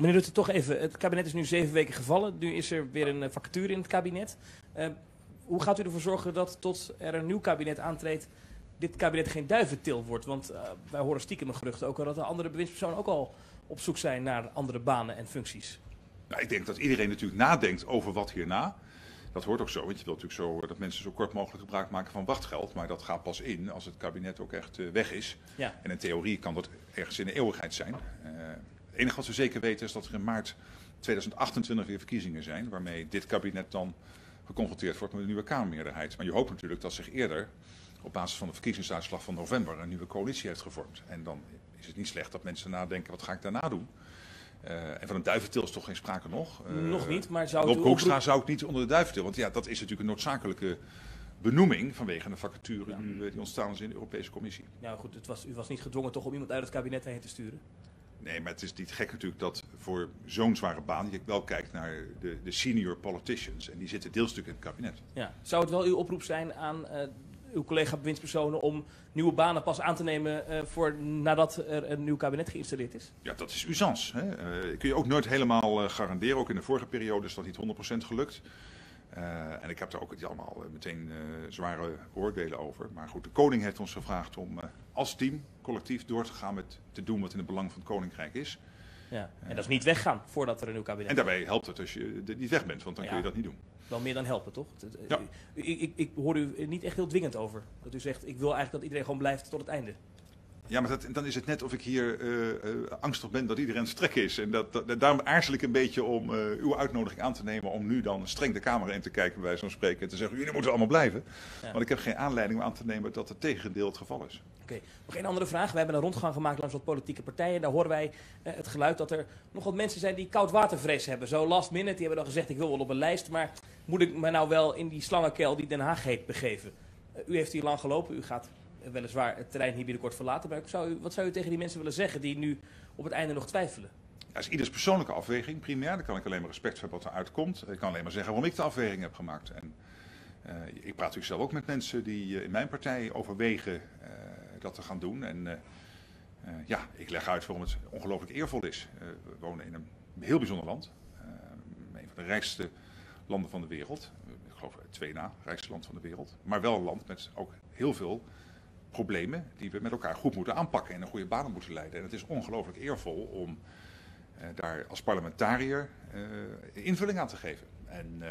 Meneer Rutte, toch even. Het kabinet is nu zeven weken gevallen. Nu is er weer een eh, vacature in het kabinet. Uh, hoe gaat u ervoor zorgen dat tot er een nieuw kabinet aantreedt, dit kabinet geen duiventil wordt? Want uh, wij horen stiekem een gerucht ook al dat de andere bewindspersonen ook al op zoek zijn naar andere banen en functies. Nou, ik denk dat iedereen natuurlijk nadenkt over wat hierna. Dat hoort ook zo, want je wilt natuurlijk zo dat mensen zo kort mogelijk gebruik maken van wachtgeld. Maar dat gaat pas in als het kabinet ook echt uh, weg is. Ja. En in theorie kan dat ergens in de eeuwigheid zijn. Het enige wat we zeker weten is dat er in maart 2028 weer verkiezingen zijn. Waarmee dit kabinet dan geconfronteerd wordt met een nieuwe Kamermeerderheid. Maar je hoopt natuurlijk dat zich eerder, op basis van de verkiezingsuitslag van november, een nieuwe coalitie heeft gevormd. En dan is het niet slecht dat mensen nadenken, wat ga ik daarna doen? Uh, en van een duiventil is toch geen sprake nog? Uh, nog niet, maar zou Rob Hoekstra oproep... zou ik niet onder de duiventil, want ja, dat is natuurlijk een noodzakelijke benoeming vanwege een vacature ja. die, die ontstaan is in de Europese Commissie. Nou goed, het was, u was niet gedwongen toch om iemand uit het kabinet heen te sturen? Nee, maar het is niet gek natuurlijk dat voor zo'n zware baan je wel kijkt naar de, de senior politicians. En die zitten deelstuk in het kabinet. Ja. Zou het wel uw oproep zijn aan uh, uw collega bewindspersonen om nieuwe banen pas aan te nemen uh, voor nadat er een nieuw kabinet geïnstalleerd is? Ja, dat is usance. Hè? Uh, kun je ook nooit helemaal garanderen. Ook in de vorige periode is dat niet 100% gelukt. Uh, en ik heb daar ook allemaal uh, meteen uh, zware oordelen over. Maar goed, de koning heeft ons gevraagd om als team collectief door te gaan met te doen wat in het belang van het koninkrijk is. Ja, en dat is niet weggaan voordat er een nieuw kabinet En daarbij helpt het als je niet weg bent, want dan ja. kun je dat niet doen. Wel meer dan helpen, toch? Ja. Ik, ik, ik hoor u niet echt heel dwingend over. Dat u zegt, ik wil eigenlijk dat iedereen gewoon blijft tot het einde. Ja, maar dat, dan is het net of ik hier uh, uh, angstig ben dat iedereen strek is. En dat, dat, daarom aarzel ik een beetje om uh, uw uitnodiging aan te nemen om nu dan streng de Kamer in te kijken, bij zo'n spreken, en te zeggen, jullie moeten allemaal blijven. Ja. Want ik heb geen aanleiding om aan te nemen dat het tegendeel het geval is. Oké, okay. nog één andere vraag. We hebben een rondgang gemaakt langs wat politieke partijen. Daar horen wij het geluid dat er nog wat mensen zijn die koudwatervrees hebben. Zo last minute, die hebben dan gezegd, ik wil wel op een lijst, maar moet ik me nou wel in die slangenkel die Den Haag heet begeven? u heeft hier lang gelopen, u gaat weliswaar het terrein hier binnenkort verlaten. Maar zou u, wat zou u tegen die mensen willen zeggen die nu op het einde nog twijfelen? Dat is ieders persoonlijke afweging, primair. Daar kan ik alleen maar respect hebben wat eruit komt. Ik kan alleen maar zeggen waarom ik de afweging heb gemaakt. En, uh, ik praat natuurlijk zelf ook met mensen die uh, in mijn partij overwegen uh, dat te gaan doen. En ja, ik leg uit waarom het ongelooflijk eervol is. we wonen in een heel bijzonder land. een van de rijkste landen van de wereld. Ik geloof twee na, rijkste land van de wereld. Maar wel een land met ook heel veel problemen die we met elkaar goed moeten aanpakken en een goede banen moeten leiden. En het is ongelooflijk eervol om uh, daar als parlementariër uh, invulling aan te geven. En uh,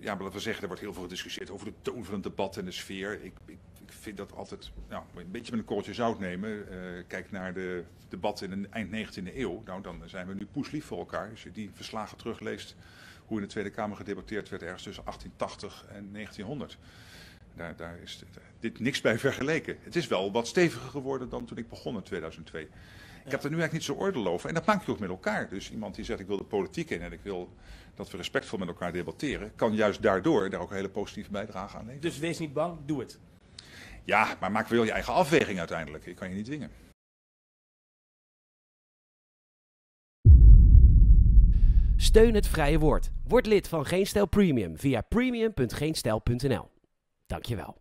ja, maar laten we zeggen, er wordt heel veel gediscussieerd over de toon van het debat en de sfeer. Ik, ik, ik vind dat altijd nou, een beetje met een korreltje zout nemen. kijk naar de debatten in de eind 19e eeuw. Nou, dan zijn we nu poeslief voor elkaar. Als je die verslagen terugleest, hoe in de Tweede Kamer gedebatteerd werd ergens tussen 1880 en 1900. Daar, daar, is dit niks bij vergeleken. Het is wel wat steviger geworden dan toen ik begon in 2002. Ik heb er nu eigenlijk niet zo oordeel over. En dat maak je ook met elkaar. Dus iemand die zegt ik wil de politiek in en ik wil dat we respectvol met elkaar debatteren, kan juist daardoor daar ook een hele positieve bijdrage aan leveren. Dus wees niet bang, doe het. Ja, maar maak wel je eigen afweging uiteindelijk. Ik kan je niet dwingen. Steun het vrije woord. Word lid van Geen Stijl Premium via premium.geenstijl.nl. Dankjewel.